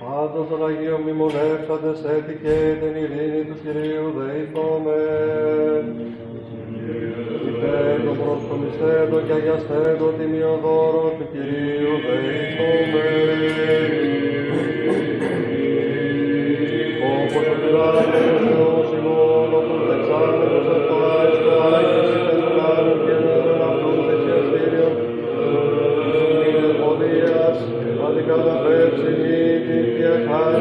Πάντως των Αγίων μνημονεύσαντες έτη και την ειρήνη του Κυρίου δεηθόμεν. Υπέρ των προσκομιστέντων και αγιαστέντων τιμιοδόρων του Κυρίου δεηθόμεν. Όπως ο Πιλάτος Θεός ημών, όπως δεξάμενος αυτοάς, το Άγιος υπερβάλλον και νερον αυτούς δεξιαστήριον, μην εμποδίας, αντικαταπέψει μη την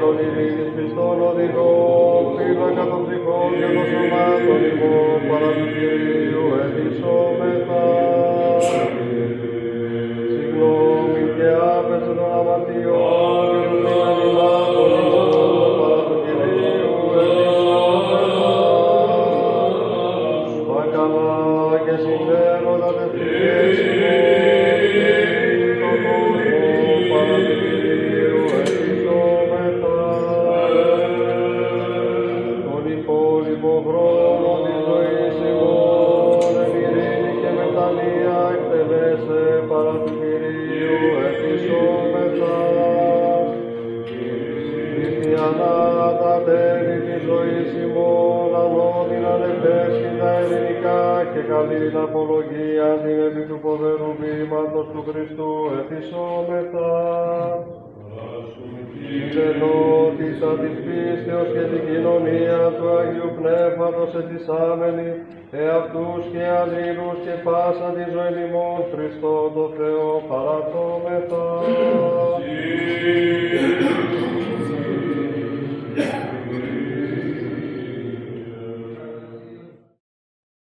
Άγγελον ειρήνης πιστών οδηγών, φύλακα των ψυχών και των σωμάτων ημών παρά του Κυρίου επισόμεθα. Συγγνώμη και άπεσε των αμαρτιών και των μηνυμάτων ημών παρά του Κυρίου επισόμεθα. Τα καλά και συμφέροντα τεθείς Χριστού επισόμεθα. Την ενότητα της πίστεως και την κοινωνία του Αγίου Πνεύματος ετισάμενη, εαυτούς και αλλήλους και πάσα της ζωής ημών Χριστό το Θεό παρατώμεθα.